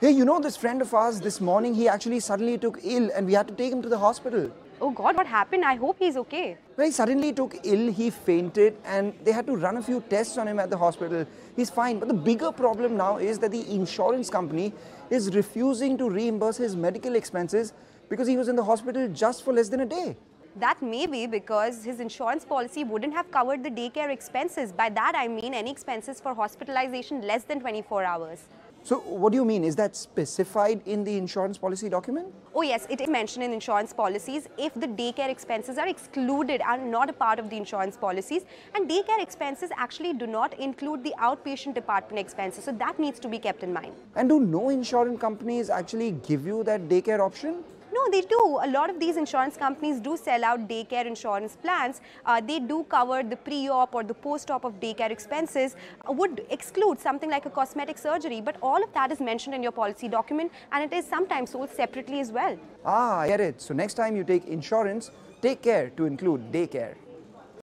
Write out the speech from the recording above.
Hey, you know this friend of ours this morning, he actually suddenly took ill and we had to take him to the hospital. Oh God, what happened? I hope he's okay. Well, he suddenly took ill, he fainted, and they had to run a few tests on him at the hospital. He's fine. But the bigger problem now is that the insurance company is refusing to reimburse his medical expenses because he was in the hospital just for less than a day. That may be because his insurance policy wouldn't have covered the daycare expenses. By that I mean any expenses for hospitalization less than 24 hours. So, what do you mean? Is that specified in the insurance policy document? Oh yes, it is mentioned in insurance policies if the daycare expenses are excluded and not a part of the insurance policies. And daycare expenses actually do not include the outpatient department expenses. So that needs to be kept in mind. And do no insurance companies actually give you that daycare option? No, they do. A lot of these insurance companies do sell out daycare insurance plans. Uh, they do cover the pre-op or the post-op of daycare expenses, uh, would exclude something like a cosmetic surgery. But all of that is mentioned in your policy document and it is sometimes sold separately as well. Ah, I get it. So next time you take insurance, take care to include daycare.